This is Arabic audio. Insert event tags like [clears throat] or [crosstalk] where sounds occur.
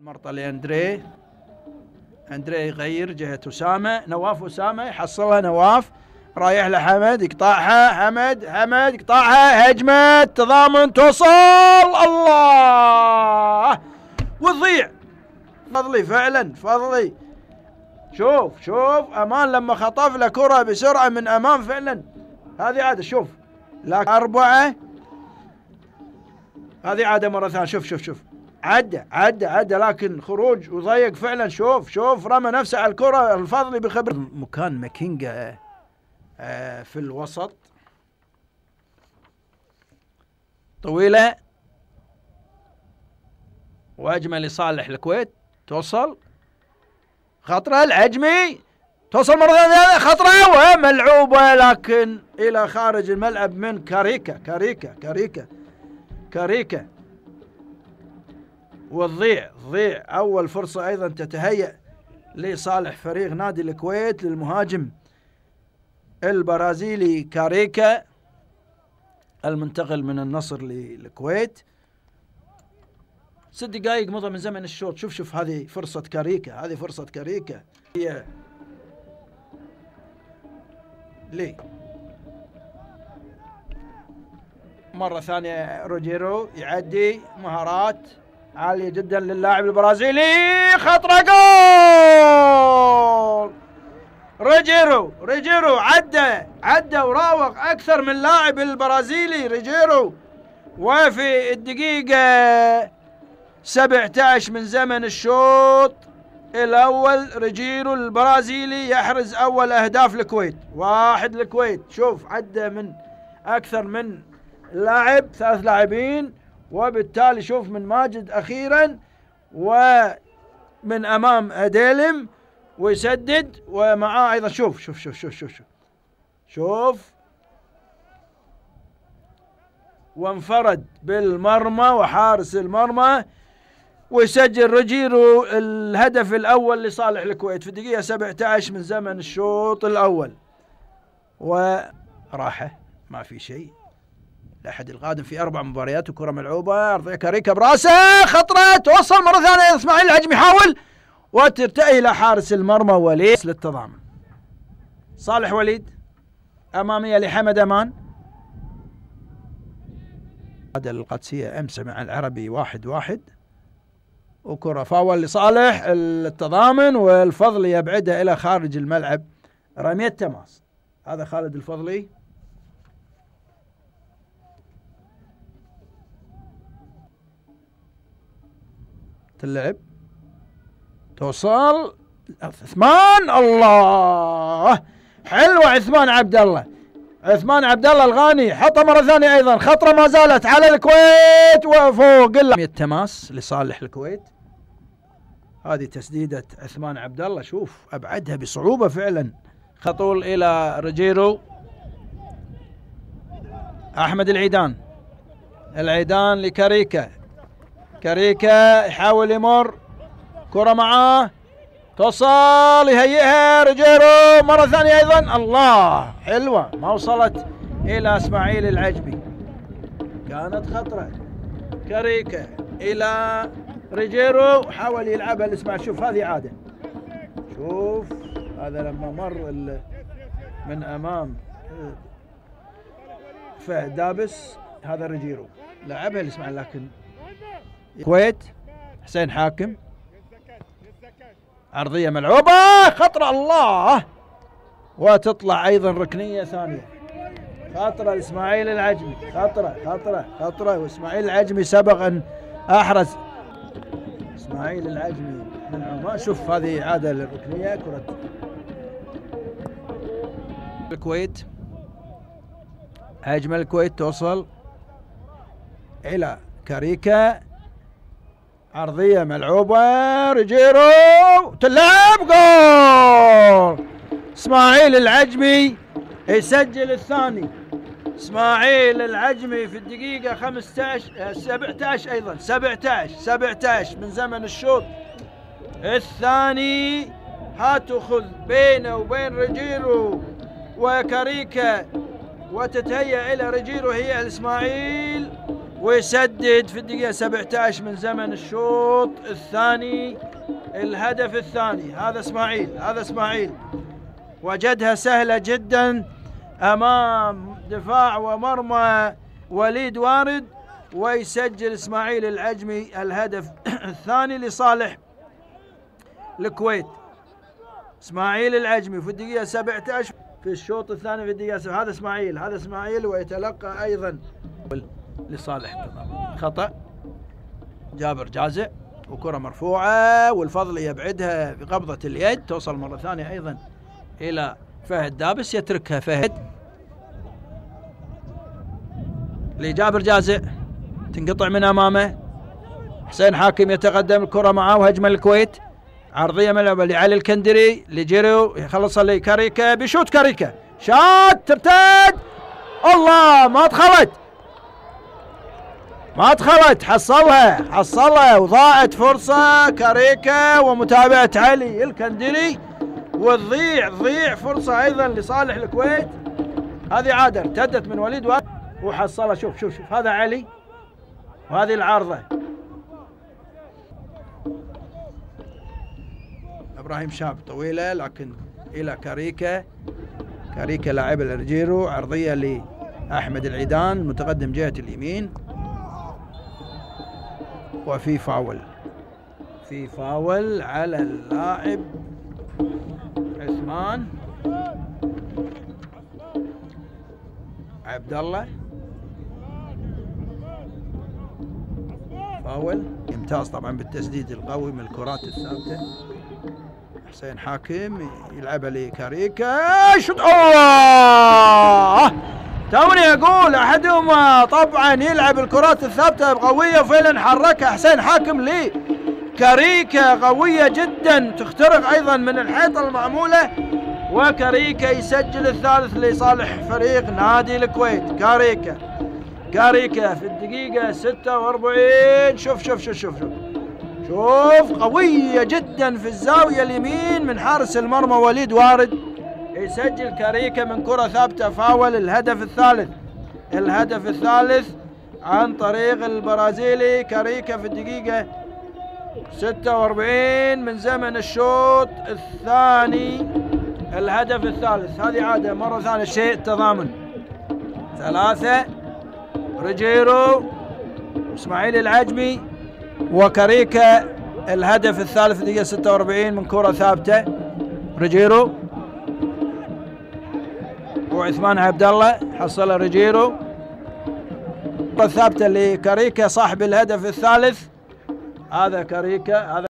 المرطة لأندريه أندريه يغير جهة أسامة. نواف أسامة يحصلها نواف. رايح لحمد يقطعها. حمد حمد يقطعها. هجمة. تضامن توصل. الله! وتضيع فضلي فعلا فضلي. شوف شوف. أمان لما خطف له كرة بسرعة من امام فعلا. هذه عادة شوف. لكن أربعة. هذه عادة مرة ثانية. شوف شوف شوف. عدى عدى عدى لكن خروج وضيق فعلا. شوف شوف رمى نفسه على الكرة الفضلي بخبر. مكان ماكينجا آه، في الوسط. طويلة. وهجمة لصالح الكويت. توصل. خطرة العجمي. توصل مرة ثانية. خطرة وملعوبة لكن إلى خارج الملعب من كاريكا كاريكا كاريكا كاريكا. وتضيع تضيع أول فرصة أيضا تتهيأ لصالح فريق نادي الكويت للمهاجم البرازيلي كاريكا المنتقل من النصر للكويت. ست دقائق مضى من زمن الشوط. شوف شوف هذه فرصة كاريكا هذه فرصة كاريكا. هي ليه مرة ثانية روجيرو يعدي مهارات. عالية جدا للاعب البرازيلي خطرة جول! ريجيرو ريجيرو عدى عدى وراوغ أكثر من لاعب البرازيلي ريجيرو. وفي الدقيقة 17 من زمن الشوط الأول ريجيرو البرازيلي يحرز أول أهداف الكويت واحد الكويت شوف عدى من أكثر من لاعب ثلاث لاعبين. وبالتالي شوف من ماجد أخيرا ومن أمام أديلم ويسدد ومعاه أيضا شوف شوف شوف شوف شوف شوف. شوف. وانفرد بالمرمى وحارس المرمى ويسجل رجيرو الهدف الأول لصالح الكويت في الدقيقة 17 من زمن الشوط الأول. وراحة ما في شيء. الأحد القادم في أربع مباريات وكرة ملعوبة. أرضية كاريكا براسه. خطرة. توصل مرة ثانية. إسماعيل العجمي يحاول وترتقي إلى حارس المرمى وليد. للتضامن صالح وليد أمامية لحمد أمان. هذا القدسية أمس مع العربي واحد واحد. وكرة فاول لصالح. التضامن والفضل يبعدها إلى خارج الملعب رمية تماس. هذا خالد الفضلي. تلعب. توصل. عثمان الله. حلوة عثمان عبد الله عثمان عبد الله الغاني. حطها مرة ثانية أيضا. خطرة ما زالت على الكويت وفوق التماس لصالح الكويت. هذه تسديدة عثمان عبد الله شوف أبعدها بصعوبة فعلا. خطول إلى رجيرو. أحمد العيدان. العيدان لكاريكا. كاريكا يحاول يمر. كرة معاه. توصل يهيئها رجيرو. مرة ثانية أيضا. الله حلوة. ما وصلت إلى إسماعيل العجبي. كانت خطرة. كاريكا إلى ريجيرو حاول يلعبها الإسماعيل. شوف هذه عادة. شوف هذا لما مر من أمام فهد دابس. هذا ريجيرو لعبها الإسماعيل لكن الكويت حسين حاكم. عرضية ملعوبة. خطرة الله. وتطلع أيضا ركنية ثانية. خطرة إسماعيل العجمي. خطرة خطرة خطرة وإسماعيل العجمي سبق أن أحرز. إسماعيل العجمي من عمان شوف هذه عادة للركنية. كرة. الكويت. هجمة الكويت توصل إلى كاريكا. عرضية ملعوبة رجيرو تلعب جول. إسماعيل العجمي يسجل الثاني. إسماعيل العجمي في الدقيقة 15 17 أيضا 17 17 من زمن الشوط. الثاني هاتخذ بينه وبين رجيرو وكاريكا وتتهيأ إلى رجيرو هي الإسماعيل. ويسدد في الدقيقة 17 من زمن الشوط الثاني الهدف الثاني. هذا إسماعيل هذا إسماعيل. وجدها سهلة جدا أمام دفاع ومرمى وليد وارد ويسجل إسماعيل العجمي الهدف [clears throat] الثاني لصالح الكويت. إسماعيل العجمي في الدقيقة 17 في الشوط الثاني في الدقيقة 7 هذا إسماعيل هذا إسماعيل ويتلقى أيضا. لصالح خطأ. جابر جازع وكرة مرفوعة والفضل يبعدها بقبضة اليد. توصل مرة ثانية أيضا إلى فهد دابس يتركها فهد. لجابر جازع تنقطع من أمامه. حسين حاكم يتقدم الكرة معه وهجمة الكويت. عرضية ملعبة لعلي الكندري لجيرو يخلص لكاريكا بيشوت كاريكا. شات ترتد. الله ما دخلت ما دخلت حصلها حصلها. وضاعت فرصة كاريكا ومتابعة علي الكندري. وتضيع تضيع فرصة أيضا لصالح الكويت. هذه عادة ارتدت من وليد وحصلها. شوف شوف شوف. هذا علي وهذه العارضة. إبراهيم شاب طويلة لكن إلى كاريكا. كاريكا لاعب الأرجيرو عرضية لأحمد العيدان المتقدم جهة اليمين. وفي فاول. في فاول على اللاعب عثمان. عبد الله. فاول. يمتاز طبعا بالتسديد القوي من الكرات الثابتة. حسين حاكم يلعبها لكاريكا. شوت. الله توني أقول احدهما طبعا يلعب الكرات الثابتة بقوية وفعلا حركها. حسين حاكم لي كاريكا قوية جدا تخترق أيضا من الحيطة المعمولة وكاريكا يسجل الثالث لصالح فريق نادي الكويت. كاريكا كاريكا في الدقيقة 46 شوف شوف شوف شوف شوف. شوف قوية جدا في الزاوية اليمين من حارس المرمى وليد وارد. يسجل كاريكا من كرة ثابتة. فاول الهدف الثالث. الهدف الثالث عن طريق البرازيلي. كاريكا في الدقيقة 46 من زمن الشوط الثاني. الهدف الثالث. هذه عادة. مرة ثانية. شيء تضامن. ثلاثة. رجيرو. إسماعيل العجمي. وكاريكا الهدف الثالث في الدقيقة 46 من كرة ثابتة. رجيرو. وعثمان عبد الله حصل رجيرو. ثابتة لكاريكا صاحب الهدف الثالث. هذا كاريكا هذا